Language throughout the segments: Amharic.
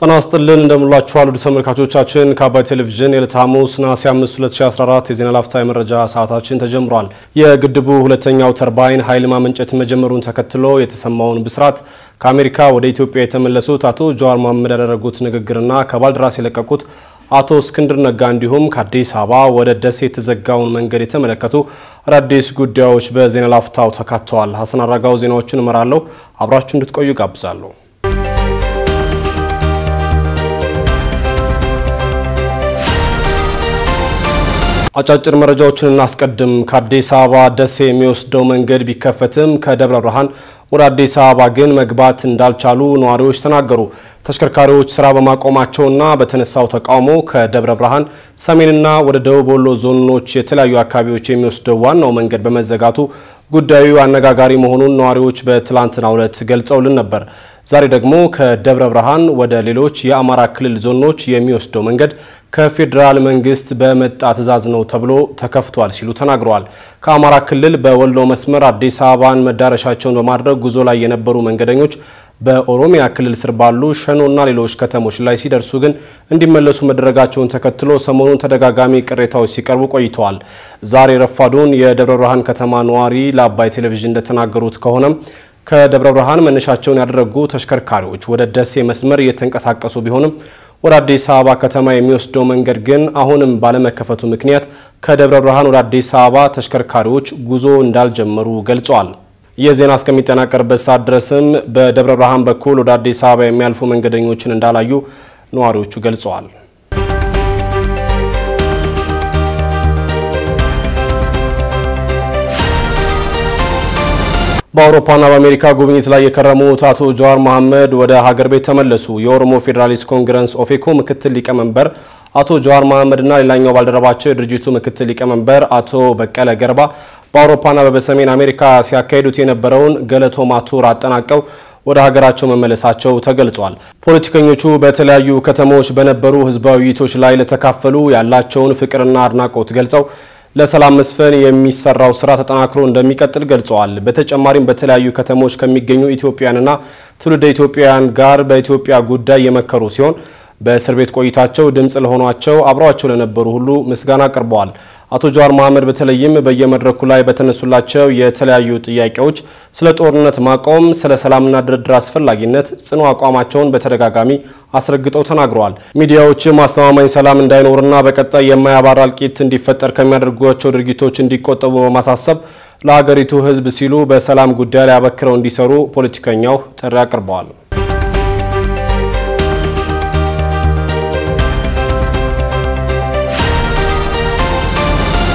ጤና ይስጥልን እንደምላችኋል ውድ ተመልካቾቻችን ከአባይ ቴሌቪዥን የዕለተ ሐሙስ ነሐሴ 5 2014 የዜና ላፍታ የመረጃ ሰዓታችን ተጀምሯል። የግድቡ ሁለተኛው ተርባይን ኃይል ማመንጨት መጀመሩን ተከትሎ የተሰማውን ብስራት ከአሜሪካ ወደ ኢትዮጵያ የተመለሱት አቶ ጀዋር መሐመድ ያደረጉት ንግግርና ከባልደራስ የለቀቁት አቶ እስክንድር ነጋ እንዲሁም ከአዲስ አበባ ወደ ደሴ የተዘጋውን መንገድ የተመለከቱ አዳዲስ ጉዳዮች በዜና ላፍታው ተካተዋል። ሀሰን አራጋው ዜናዎቹን እመራለሁ። አብራችሁ እንድትቆዩ ጋብዛለሁ። አጫጭር መረጃዎችን እናስቀድም። ከአዲስ አበባ ደሴ የሚወስደው መንገድ ቢከፈትም ከደብረ ብርሃን ወደ አዲስ አበባ ግን መግባት እንዳልቻሉ ነዋሪዎች ተናገሩ። ተሽከርካሪዎች ስራ በማቆማቸውና በተነሳው ተቃውሞ ከደብረ ብርሃን ሰሜንና ወደ ደቡብ ወሎ ዞኖች የተለያዩ አካባቢዎች የሚወስደው ዋናው መንገድ በመዘጋቱ ጉዳዩ አነጋጋሪ መሆኑን ነዋሪዎች በትላንትናው ዕለት ገልጸውልን ነበር። ዛሬ ደግሞ ከደብረ ብርሃን ወደ ሌሎች የአማራ ክልል ዞኖች የሚወስደው መንገድ ከፌዴራል መንግስት በመጣ ትዕዛዝ ነው ተብሎ ተከፍቷል ሲሉ ተናግረዋል። ከአማራ ክልል በወሎ መስመር አዲስ አበባን መዳረሻቸውን በማድረግ ጉዞ ላይ የነበሩ መንገደኞች በኦሮሚያ ክልል ስር ባሉ ሸኖና ሌሎች ከተሞች ላይ ሲደርሱ ግን እንዲመለሱ መደረጋቸውን ተከትሎ ሰሞኑን ተደጋጋሚ ቅሬታዎች ሲቀርቡ ቆይተዋል። ዛሬ ረፋዱን የደብረ ብርሃን ከተማ ነዋሪ ለአባይ ቴሌቪዥን እንደተናገሩት ከሆነም ከደብረ ብርሃን መነሻቸውን ያደረጉ ተሽከርካሪዎች ወደ ደሴ መስመር እየተንቀሳቀሱ ቢሆንም ወደ አዲስ አበባ ከተማ የሚወስደው መንገድ ግን አሁንም ባለመከፈቱ ምክንያት ከደብረ ብርሃን ወደ አዲስ አበባ ተሽከርካሪዎች ጉዞ እንዳልጀመሩ ገልጸዋል። ይህ ዜና እስከሚጠናቀርበት ሰዓት ድረስም በደብረ ብርሃን በኩል ወደ አዲስ አበባ የሚያልፉ መንገደኞችን እንዳላዩ ነዋሪዎቹ ገልጸዋል። በአውሮፓና በአሜሪካ ጉብኝት ላይ የከረሙት አቶ ጀዋር መሐመድ ወደ ሀገር ቤት ተመለሱ። የኦሮሞ ፌዴራሊስት ኮንግረስ ኦፌኮ ምክትል ሊቀመንበር አቶ ጀዋር መሐመድና ሌላኛው ባልደረባቸው የድርጅቱ ምክትል ሊቀመንበር አቶ በቀለ ገርባ በአውሮፓና በሰሜን አሜሪካ ሲያካሂዱት የነበረውን ገለቶማ ቱር አጠናቀው ወደ ሀገራቸው መመለሳቸው ተገልጿል። ፖለቲከኞቹ በተለያዩ ከተሞች በነበሩ ህዝባዊ ውይይቶች ላይ ለተካፈሉ ያላቸውን ፍቅርና አድናቆት ገልጸው ለሰላም መስፈን የሚሰራው ስራ ተጠናክሮ እንደሚቀጥል ገልጸዋል። በተጨማሪም በተለያዩ ከተሞች ከሚገኙ ኢትዮጵያውያንና ትውልደ ኢትዮጵያውያን ጋር በኢትዮጵያ ጉዳይ የመከሩ ሲሆን በእስር ቤት ቆይታቸው ድምፅ ለሆኗቸው አብረዋቸው ለነበሩ ሁሉ ምስጋና አቅርበዋል። አቶ ጀዋር መሐመድ በተለይም በየመድረኩ ላይ በተነሱላቸው የተለያዩ ጥያቄዎች ስለ ጦርነት ማቆም፣ ስለ ሰላምና ድርድር አስፈላጊነት ጽኑ አቋማቸውን በተደጋጋሚ አስረግጠው ተናግረዋል። ሚዲያዎችም አስተማማኝ ሰላም እንዳይኖርና በቀጣይ የማያባራ እልቂት እንዲፈጠር ከሚያደርጓቸው ድርጊቶች እንዲቆጠቡ በማሳሰብ ለሀገሪቱ ሕዝብ ሲሉ በሰላም ጉዳይ ላይ አበክረው እንዲሰሩ ፖለቲከኛው ጥሪ አቅርበዋል።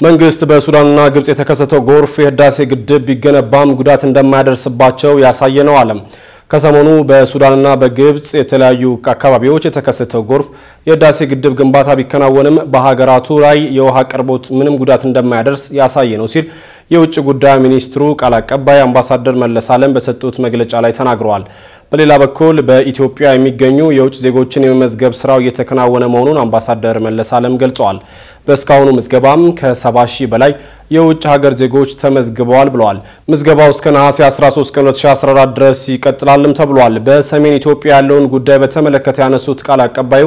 መንግስት በሱዳንና ግብጽ የተከሰተው ጎርፍ የህዳሴ ግድብ ቢገነባም ጉዳት እንደማያደርስባቸው ያሳየ ነው አለም። ከሰሞኑ በሱዳንና በግብጽ የተለያዩ አካባቢዎች የተከሰተው ጎርፍ የህዳሴ ግድብ ግንባታ ቢከናወንም በሀገራቱ ላይ የውሃ አቅርቦት ምንም ጉዳት እንደማያደርስ ያሳየ ነው ሲል የውጭ ጉዳይ ሚኒስትሩ ቃል አቀባይ አምባሳደር መለስ አለም በሰጡት መግለጫ ላይ ተናግረዋል። በሌላ በኩል በኢትዮጵያ የሚገኙ የውጭ ዜጎችን የመመዝገብ ስራው እየተከናወነ መሆኑን አምባሳደር መለስ አለም ገልጸዋል። በእስካሁኑ ምዝገባም ከ70 ሺህ በላይ የውጭ ሀገር ዜጎች ተመዝግበዋል ብለዋል። ምዝገባው እስከ ነሐሴ 13 ቀን 2014 ድረስ ይቀጥላልም ተብሏል። በሰሜን ኢትዮጵያ ያለውን ጉዳይ በተመለከተ ያነሱት ቃል አቀባዩ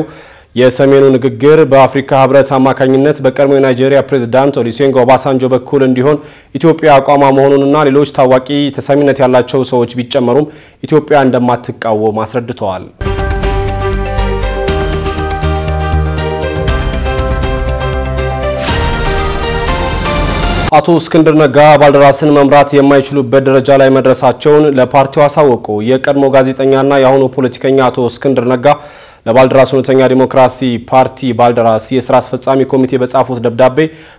የሰሜኑ ንግግር በአፍሪካ ህብረት አማካኝነት በቀድሞ የናይጄሪያ ፕሬዝዳንት ኦሉሴጉን ኦባሳንጆ በኩል እንዲሆን ኢትዮጵያ አቋሟ መሆኑንና ሌሎች ታዋቂ ተሰሚነት ያላቸው ሰዎች ቢጨመሩም ኢትዮጵያ እንደማትቃወም አስረድተዋል። አቶ እስክንድር ነጋ ባልደራስን መምራት የማይችሉበት ደረጃ ላይ መድረሳቸውን ለፓርቲው አሳወቁ። የቀድሞ ጋዜጠኛና የአሁኑ ፖለቲከኛ አቶ እስክንድር ነጋ ለባልደራስ እውነተኛ ዲሞክራሲ ፓርቲ ባልደራስ የስራ አስፈጻሚ ኮሚቴ በጻፉት ደብዳቤ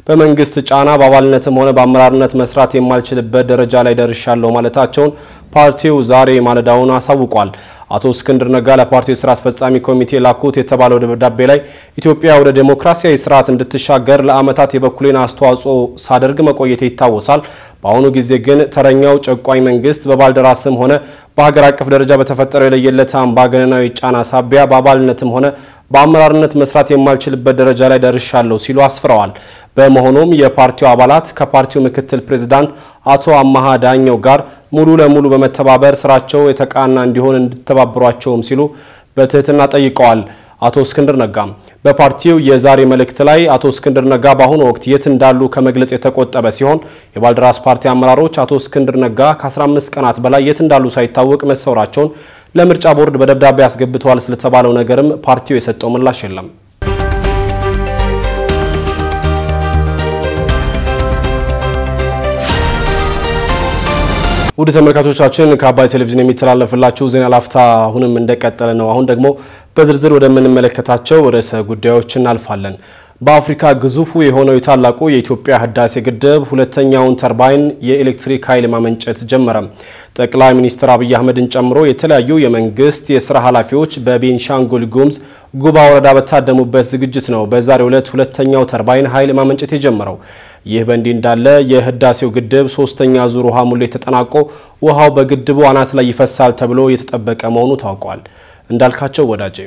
በመንግስት ጫና በአባልነትም ሆነ በአመራርነት መስራት የማልችልበት ደረጃ ላይ ደርሻለሁ ማለታቸውን ፓርቲው ዛሬ ማለዳውን አሳውቋል። አቶ እስክንድር ነጋ ለፓርቲው የስራ አስፈጻሚ ኮሚቴ ላኩት የተባለው ደብዳቤ ላይ ኢትዮጵያ ወደ ዴሞክራሲያዊ ስርዓት እንድትሻገር ለዓመታት የበኩሌን አስተዋጽኦ ሳደርግ መቆየቴ ይታወሳል። በአሁኑ ጊዜ ግን ተረኛው ጨቋኝ መንግስት በባልደራስም ሆነ በሀገር አቀፍ ደረጃ በተፈጠረው የለየለት አምባገነናዊ ጫና ሳቢያ በአባልነትም ሆነ በአመራርነት መስራት የማልችልበት ደረጃ ላይ ደርሻለሁ ሲሉ አስፍረዋል። በመሆኑም የፓርቲው አባላት ከፓርቲው ምክትል ፕሬዝዳንት አቶ አማሃ ዳኘው ጋር ሙሉ ለሙሉ በመተባበር ስራቸው የተቃና እንዲሆን እንድተባበሯቸውም ሲሉ በትህትና ጠይቀዋል። አቶ እስክንድር ነጋ በፓርቲው የዛሬ መልእክት ላይ አቶ እስክንድር ነጋ በአሁኑ ወቅት የት እንዳሉ ከመግለጽ የተቆጠበ ሲሆን የባልደራስ ፓርቲ አመራሮች አቶ እስክንድር ነጋ ከ15 ቀናት በላይ የት እንዳሉ ሳይታወቅ መሰወራቸውን ለምርጫ ቦርድ በደብዳቤ አስገብተዋል ስለተባለው ነገርም ፓርቲው የሰጠው ምላሽ የለም። ውድ ተመልካቾቻችን ከአባይ ቴሌቪዥን የሚተላለፍላችሁ ዜና ላፍታ አሁንም እንደቀጠለ ነው። አሁን ደግሞ በዝርዝር ወደምንመለከታቸው ርዕሰ ጉዳዮች እናልፋለን። በአፍሪካ ግዙፉ የሆነው የታላቁ የኢትዮጵያ ህዳሴ ግድብ ሁለተኛውን ተርባይን የኤሌክትሪክ ኃይል ማመንጨት ጀመረ። ጠቅላይ ሚኒስትር አብይ አህመድን ጨምሮ የተለያዩ የመንግስት የስራ ኃላፊዎች በቤንሻንጉል ጉሙዝ ጉባ ወረዳ በታደሙበት ዝግጅት ነው በዛሬው ዕለት ሁለተኛው ተርባይን ኃይል ማመንጨት የጀመረው። ይህ በእንዲህ እንዳለ የህዳሴው ግድብ ሶስተኛ ዙር ውሃ ሙሌት ተጠናቆ ውሃው በግድቡ አናት ላይ ይፈሳል ተብሎ የተጠበቀ መሆኑ ታውቋል። እንዳልካቸው ወዳጄ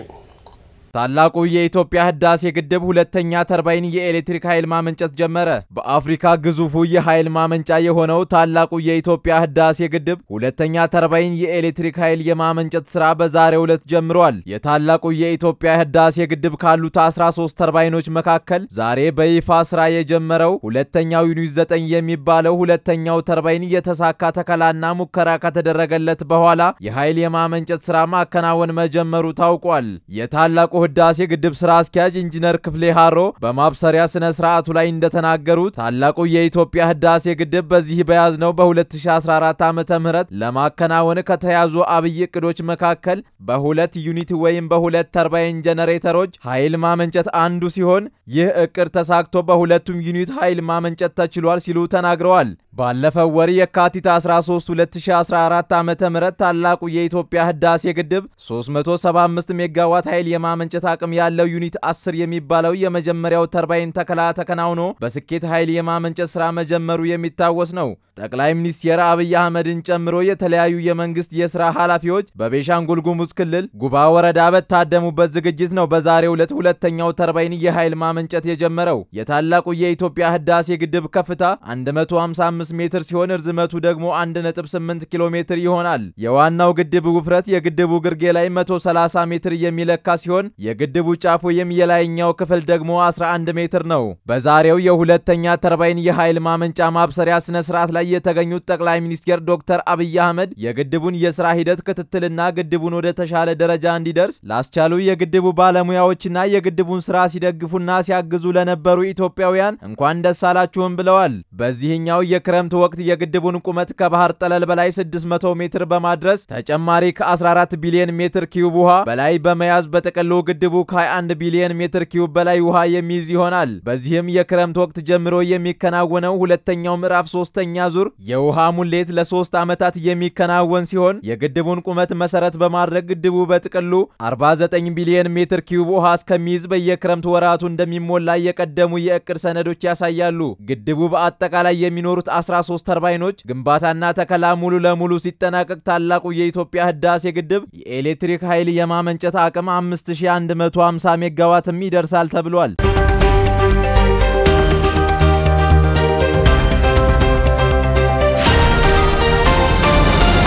ታላቁ የኢትዮጵያ ህዳሴ ግድብ ሁለተኛ ተርባይን የኤሌክትሪክ ኃይል ማመንጨት ጀመረ። በአፍሪካ ግዙፉ የኃይል ማመንጫ የሆነው ታላቁ የኢትዮጵያ ህዳሴ ግድብ ሁለተኛ ተርባይን የኤሌክትሪክ ኃይል የማመንጨት ስራ በዛሬው ዕለት ጀምሯል። የታላቁ የኢትዮጵያ ህዳሴ ግድብ ካሉት 13 ተርባይኖች መካከል ዛሬ በይፋ ስራ የጀመረው ሁለተኛው unit 9 የሚባለው ሁለተኛው ተርባይን የተሳካ ተከላና ሙከራ ከተደረገለት በኋላ የኃይል የማመንጨት ስራ ማከናወን መጀመሩ ታውቋል። የታላቁ ህዳሴ ግድብ ስራ አስኪያጅ ኢንጂነር ክፍሌ ሃሮ በማብሰሪያ ስነ ስርዓቱ ላይ እንደተናገሩት ታላቁ የኢትዮጵያ ህዳሴ ግድብ በዚህ በያዝነው በ2014 ዓመተ ምህረት ለማከናወን ከተያዙ አብይ እቅዶች መካከል በሁለት unit ወይም በሁለት ተርባይን ጀነሬተሮች ኃይል ማመንጨት አንዱ ሲሆን ይህ እቅድ ተሳክቶ በሁለቱም unit ኃይል ማመንጨት ተችሏል ሲሉ ተናግረዋል። ባለፈው ወር የካቲት 13 2014 ዓመተ ምህረት ታላቁ የኢትዮጵያ ህዳሴ ግድብ 375 ሜጋዋት ኃይል የማመንጨት አቅም ያለው unit 10 የሚባለው የመጀመሪያው ተርባይን ተከላ ተከናውኖ በስኬት ኃይል የማመንጨት ሥራ መጀመሩ የሚታወስ ነው። ጠቅላይ ሚኒስትር አብይ አህመድን ጨምሮ የተለያዩ የመንግስት የሥራ ኃላፊዎች በቤሻንጉል ጉሙዝ ክልል ጉባ ወረዳ በታደሙበት ዝግጅት ነው በዛሬው ዕለት ሁለተኛው ተርባይን የኃይል ማመንጨት የጀመረው። የታላቁ የኢትዮጵያ ህዳሴ ግድብ ከፍታ 155 ሜትር ሲሆን ርዝመቱ ደግሞ 1.8 ኪሎ ሜትር ይሆናል። የዋናው ግድብ ውፍረት የግድቡ ግርጌ ላይ 130 ሜትር የሚለካ ሲሆን የግድቡ ጫፍ ወይም የላይኛው ክፍል ደግሞ 11 ሜትር ነው። በዛሬው የሁለተኛ ተርባይን የኃይል ማመንጫ ማብሰሪያ ስነ ስርዓት ላይ የተገኙት ጠቅላይ ሚኒስትር ዶክተር አብይ አህመድ የግድቡን የስራ ሂደት ክትትልና ግድቡን ወደ ተሻለ ደረጃ እንዲደርስ ላስቻሉ የግድቡ ባለሙያዎችና የግድቡን ስራ ሲደግፉና ሲያግዙ ለነበሩ ኢትዮጵያውያን እንኳን ደስ አላችሁም ብለዋል። በዚህኛው የክረምት ወቅት የግድቡን ቁመት ከባህር ጠለል በላይ 600 ሜትር በማድረስ ተጨማሪ ከ14 ቢሊዮን ሜትር ኪዩብ ውሃ በላይ በመያዝ በጥቅሉ ግድቡ ከ21 ቢሊዮን ሜትር ኪዩብ በላይ ውሃ የሚይዝ ይሆናል። በዚህም የክረምት ወቅት ጀምሮ የሚከናወነው ሁለተኛው ምዕራፍ ሶስተኛ ዙር የውሃ ሙሌት ለሶስት ዓመታት የሚከናወን ሲሆን የግድቡን ቁመት መሰረት በማድረግ ግድቡ በጥቅሉ 49 ቢሊዮን ሜትር ኪዩብ ውሃ እስከሚይዝ በየክረምት ወራቱ እንደሚሞላ የቀደሙ የእቅድ ሰነዶች ያሳያሉ። ግድቡ በአጠቃላይ የሚኖሩት 13 ተርባይኖች ግንባታና ተከላ ሙሉ ለሙሉ ሲጠናቀቅ ታላቁ የኢትዮጵያ ህዳሴ ግድብ የኤሌክትሪክ ኃይል የማመንጨት አቅም 5150 ሜጋዋትም ይደርሳል ተብሏል።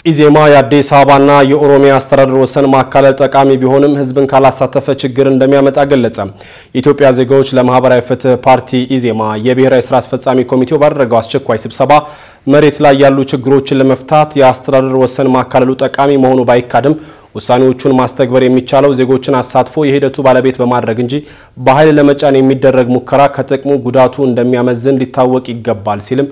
ኢዜማ የአዲስ አበባና የኦሮሚያ አስተዳደር ወሰን ማካለል ጠቃሚ ቢሆንም ህዝብን ካላሳተፈ ችግር እንደሚያመጣ ገለጸ። የኢትዮጵያ ዜጋዎች ለማህበራዊ ፍትህ ፓርቲ ኢዜማ የብሔራዊ ስራ አስፈጻሚ ኮሚቴው ባደረገው አስቸኳይ ስብሰባ መሬት ላይ ያሉ ችግሮችን ለመፍታት የአስተዳደር ወሰን ማካለሉ ጠቃሚ መሆኑ ባይካድም ውሳኔዎቹን ማስተግበር የሚቻለው ዜጎችን አሳትፎ የሂደቱ ባለቤት በማድረግ እንጂ በኃይል ለመጫን የሚደረግ ሙከራ ከጥቅሙ ጉዳቱ እንደሚያመዝን ሊታወቅ ይገባል ሲልም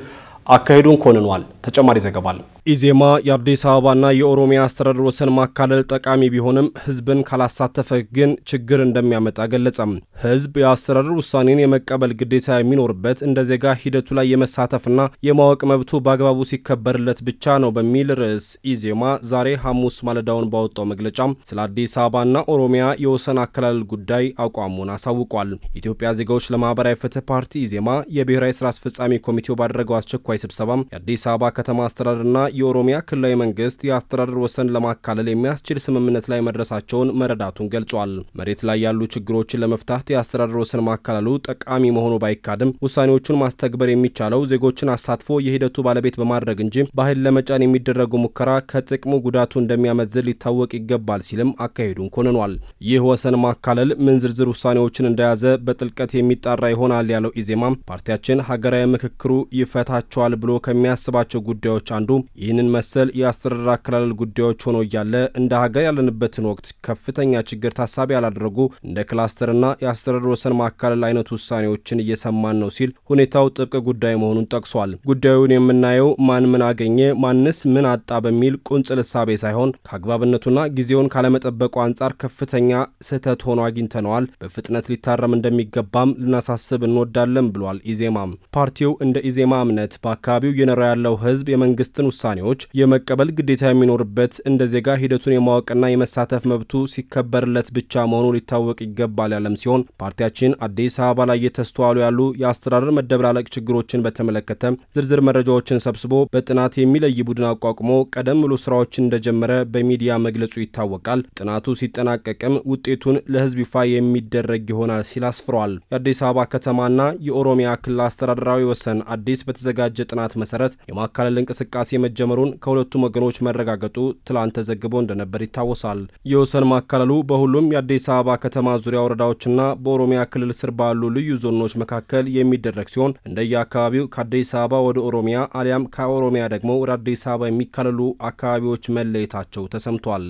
አካሄዱን ኮንኗል። ተጨማሪ ዘገባ አለ። ኢዜማ የአዲስ አበባና የኦሮሚያ አስተዳደር ወሰን ማካለል ጠቃሚ ቢሆንም ህዝብን ካላሳተፈ ግን ችግር እንደሚያመጣ ገለጸም። ህዝብ የአስተዳደር ውሳኔን የመቀበል ግዴታ የሚኖርበት እንደ ዜጋ ሂደቱ ላይ የመሳተፍና የማወቅ መብቱ በአግባቡ ሲከበርለት ብቻ ነው በሚል ርዕስ ኢዜማ ዛሬ ሐሙስ ማለዳውን ባወጣው መግለጫም ስለ አዲስ አበባና ኦሮሚያ የወሰን አከላለል ጉዳይ አቋሙን አሳውቋል። የኢትዮጵያ ዜጋዎች ለማህበራዊ ፍትህ ፓርቲ ኢዜማ የብሔራዊ ስራ አስፈጻሚ ኮሚቴው ባደረገው አስቸኳይ ስብሰባም የአዲስ አበባ ከተማ አስተዳደርና የኦሮሚያ ክልላዊ መንግስት የአስተዳደር ወሰን ለማካለል የሚያስችል ስምምነት ላይ መድረሳቸውን መረዳቱን ገልጿል። መሬት ላይ ያሉ ችግሮችን ለመፍታት የአስተዳደር ወሰን ማካለሉ ጠቃሚ መሆኑ ባይካድም ውሳኔዎቹን ማስተግበር የሚቻለው ዜጎችን አሳትፎ የሂደቱ ባለቤት በማድረግ እንጂ በኃይል ለመጫን የሚደረጉ ሙከራ ከጥቅሙ ጉዳቱ እንደሚያመዝን ሊታወቅ ይገባል ሲልም አካሄዱን ኮንኗል። ይህ ወሰን ማካለል ምን ዝርዝር ውሳኔዎችን እንደያዘ በጥልቀት የሚጣራ ይሆናል ያለው ኢዜማም ፓርቲያችን ሀገራዊ ምክክሩ ይፈታቸዋል ብሎ ከሚያስባቸው ጉዳዮች አንዱ ይህንን መሰል የአስተዳደር አከላለል ጉዳዮች ሆኖ እያለ እንደ ሀገር ያለንበትን ወቅት ከፍተኛ ችግር ታሳቢ ያላደረጉ እንደ ክላስተርና የአስተዳደር ወሰን ማካለል አይነት ውሳኔዎችን እየሰማን ነው ሲል ሁኔታው ጥብቅ ጉዳይ መሆኑን ጠቅሷል። ጉዳዩን የምናየው ማን ምን አገኘ፣ ማንስ ምን አጣ በሚል ቁንጽል እሳቤ ሳይሆን ከአግባብነቱና ጊዜውን ካለመጠበቁ አንጻር ከፍተኛ ስህተት ሆኖ አግኝተነዋል። በፍጥነት ሊታረም እንደሚገባም ልናሳስብ እንወዳለን ብሏል። ኢዜማም ፓርቲው እንደ ኢዜማ እምነት በአካባቢው እየኖረ ያለው ሕዝብ የመንግስትን ውሳኔዎች የመቀበል ግዴታ የሚኖርበት እንደ ዜጋ ሂደቱን የማወቅና የመሳተፍ መብቱ ሲከበርለት ብቻ መሆኑ ሊታወቅ ይገባል ያለም ሲሆን ፓርቲያችን አዲስ አበባ ላይ እየተስተዋሉ ያሉ የአስተዳደር መደበላለቅ ችግሮችን በተመለከተ ዝርዝር መረጃዎችን ሰብስቦ በጥናት የሚለይ ቡድን አቋቁሞ ቀደም ብሎ ስራዎችን እንደጀመረ በሚዲያ መግለጹ ይታወቃል። ጥናቱ ሲጠናቀቅም ውጤቱን ለህዝብ ይፋ የሚደረግ ይሆናል ሲል አስፍሯል። የአዲስ አበባ ከተማና የኦሮሚያ ክልል አስተዳደራዊ ወሰን አዲስ በተዘጋጀ ጥናት መሰረት የማካለል እንቅስቃሴ መጀመሩን ከሁለቱም ወገኖች መረጋገጡ ትላንት ተዘግቦ እንደነበር ይታወሳል። የወሰን ማካለሉ በሁሉም የአዲስ አበባ ከተማ ዙሪያ ወረዳዎችና በኦሮሚያ ክልል ስር ባሉ ልዩ ዞኖች መካከል የሚደረግ ሲሆን እንደየአካባቢው ከአዲስ አበባ ወደ ኦሮሚያ አሊያም ከኦሮሚያ ደግሞ ወደ አዲስ አበባ የሚካለሉ አካባቢዎች መለየታቸው ተሰምቷል።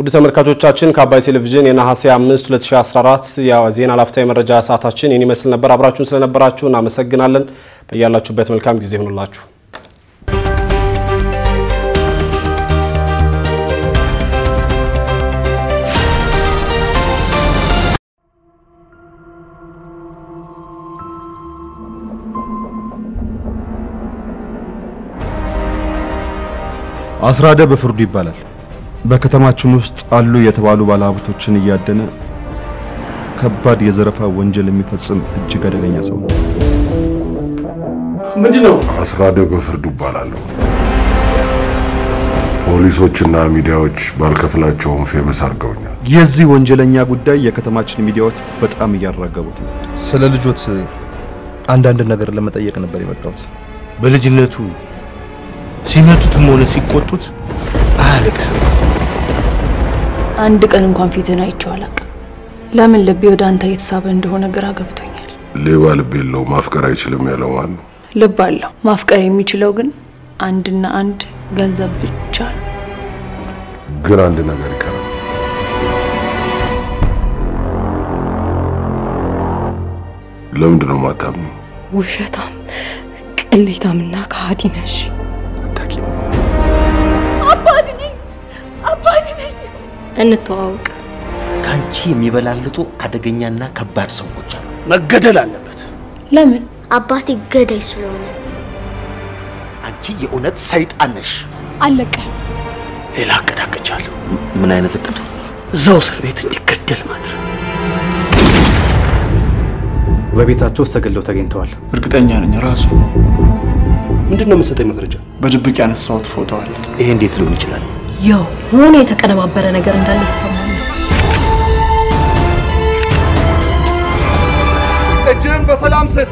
ውድ ተመልካቾቻችን ከአባይ ቴሌቪዥን የነሐሴ 5 2014 የዜና ላፍታ የመረጃ ሰዓታችን ይህን ይመስል ነበር። አብራችሁን ስለነበራችሁ እናመሰግናለን። በያላችሁበት መልካም ጊዜ ይሁንላችሁ። አስራደ በፍርዱ ይባላል። በከተማችን ውስጥ አሉ የተባሉ ባለሀብቶችን እያደነ ከባድ የዘረፋ ወንጀል የሚፈጽም እጅግ አደገኛ ሰው ነው። ምንድን ነው? አስራደ በፍርዱ ይባላለሁ። ፖሊሶችና ሚዲያዎች ባልከፍላቸውም ፌመስ አድርገውኛል። የዚህ ወንጀለኛ ጉዳይ የከተማችን ሚዲያዎች በጣም እያራገቡት ነው። ስለ ልጆት አንዳንድ ነገር ለመጠየቅ ነበር የመጣሁት። በልጅነቱ ሲመቱትም ሆነ ሲቆጡት አያለቅስም። አንድ ቀን እንኳን ፊትን አይቼው አላውቅም። ለምን ልቤ ወደ አንተ እየተሳበ እንደሆነ ግራ ገብቶኛል። ሌባ ልብ የለው ማፍቀር አይችልም ያለው ማን ነው? ልብ አለው። ማፍቀር የሚችለው ግን አንድና አንድ ገንዘብ ብቻ ነው። ግን አንድ ነገር ይቀራል። ለምንድን ነው ማታምኑ? ውሸታም፣ ቅሌታምና ከሃዲ ነሽ። ነኝ፣ አባድ ነኝ። እንተዋወቅ። ከአንቺ የሚበላልጡ አደገኛና ከባድ ሰዎች አሉ። መገደል አለበት። ለምን? አባቴ ገዳይ ስለሆነ። አንቺ የእውነት ሰይጣን ነሽ። አለቀህም። ሌላ እቅድ አቅጃለሁ። ምን አይነት እቅድ? እዛው እስር ቤት እንዲገደል ማድረግ። በቤታቸው ውስጥ ተገለው ተገኝተዋል። እርግጠኛ ነኝ ራሱ ምንድን ነው የምትሰጠኝ መረጃ? በድብቅ ያነሳሁት ፎቶ አለ። ይሄ እንዴት ሊሆን ይችላል? የሆነ የተቀነባበረ ነገር እንዳለ ይሰማል። እጅህን በሰላም ስጥ።